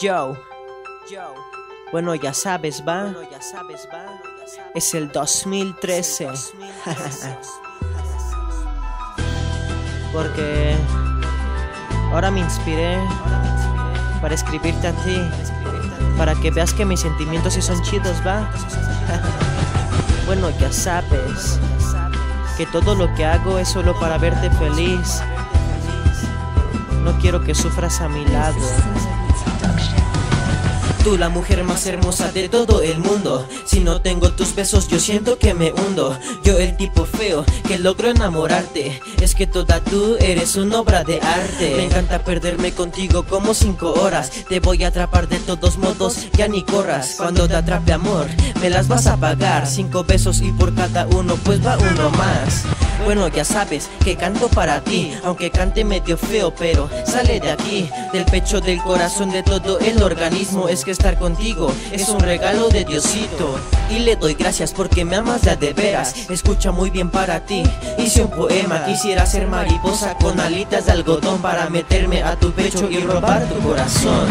Yo, bueno ya sabes, va. Es el 2013. Porque ahora me inspiré para escribirte a ti. Para que veas que mis sentimientos sí son chidos, va. bueno, ya sabes que todo lo que hago es solo para verte feliz. No quiero que sufras a mi lado. Tú la mujer más hermosa de todo el mundo. Si no tengo tus besos yo siento que me hundo. Yo el tipo feo que logro enamorarte. Es que toda tú eres una obra de arte. Me encanta perderme contigo como cinco horas. Te voy a atrapar de todos modos, ya ni corras. Cuando te atrape amor, me las vas a pagar. Cinco besos y por cada uno pues va uno más. Bueno, ya sabes que canto para ti, aunque cante medio feo, pero sale de aquí, del pecho, del corazón, de todo el organismo. Es que estar contigo es un regalo de Diosito. Y le doy gracias porque me amas ya de veras. Escucha muy bien para ti. Hice un poema, quisiera ser mariposa con alitas de algodón para meterme a tu pecho y robar tu corazón.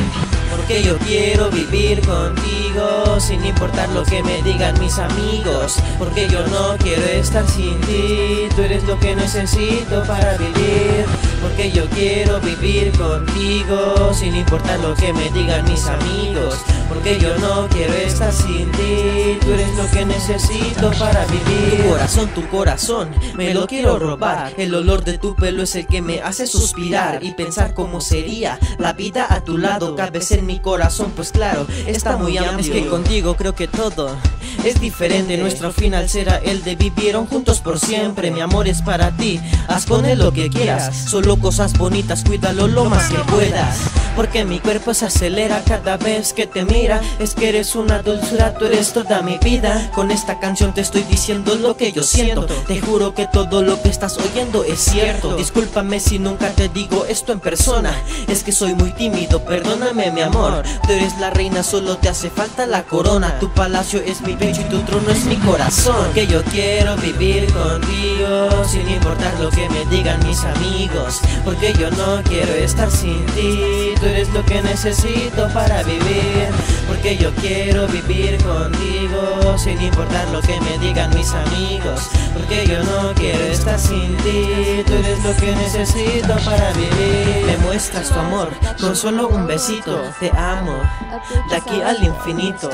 Porque yo quiero vivir contigo sin importar lo que me digan mis amigos. Porque yo no quiero estar sin ti, tú eres lo que necesito para vivir. Porque yo quiero vivir contigo sin importar lo que me digan mis amigos. Porque yo no quiero estar sin ti, tú eres lo que necesito para vivir. Tu corazón, tu corazón, me lo quiero robar. El olor de tu pelo es el que me hace suspirar y pensar cómo sería la vida a tu lado. Cabes en mi corazón, pues claro, está muy amplio. Es que contigo creo que todo es diferente. Nuestro final será el de vivieron juntos por siempre. Mi amor es para ti, haz con él lo que quieras. Solo cosas bonitas, cuídalo lo más que puedas. Porque mi cuerpo se acelera cada vez que te mira. Es que eres una dulzura, tú eres toda mi vida. Con esta canción te estoy diciendo lo que yo siento. Te juro que todo lo que estás oyendo es cierto. Discúlpame si nunca te digo esto en persona. Es que soy muy tímido, perdóname mi amor. Tú eres la reina, solo te hace falta la corona. Tu palacio es mi pecho y tu trono es mi corazón. Que yo quiero vivir contigo Sin importar lo que me digan mis amigos Porque yo no quiero estar sin ti. Tú eres lo que necesito para vivir Porque yo quiero vivir contigo Sin importar lo que me digan mis amigos Porque yo no quiero estar sin ti. Tú eres lo que necesito para vivir. Me muestras tu amor con solo un besito Te amo, de aquí al infinito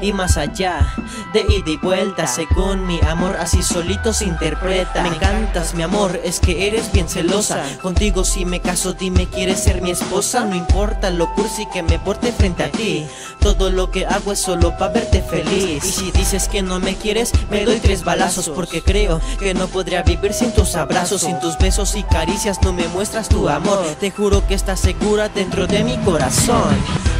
Y más allá, de ida y vuelta Según mi amor así solito se interpreta. Me encantas mi amor, es que eres bien celosa Contigo. Si me caso dime quieres ser mi esposa No importa lo cursi que me porte frente a ti. Todo lo que hago es solo para verte feliz. Y si dices que no me quieres, me doy tres balazos Porque creo que no podría vivir sin tus abrazos Sin tus besos y caricias. No me muestras tu amor. Te juro que estás segura dentro de mi corazón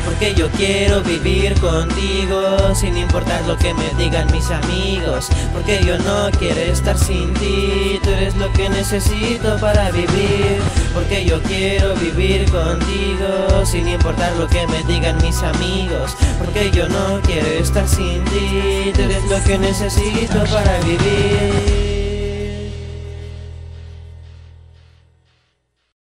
porque yo quiero vivir contigo sin importar lo que me digan mis amigos Porque yo no quiero estar sin ti, tú eres lo que necesito para vivir Porque yo quiero vivir contigo sin importar lo que me digan mis amigos Porque yo no quiero estar sin ti, tú eres lo que necesito para vivir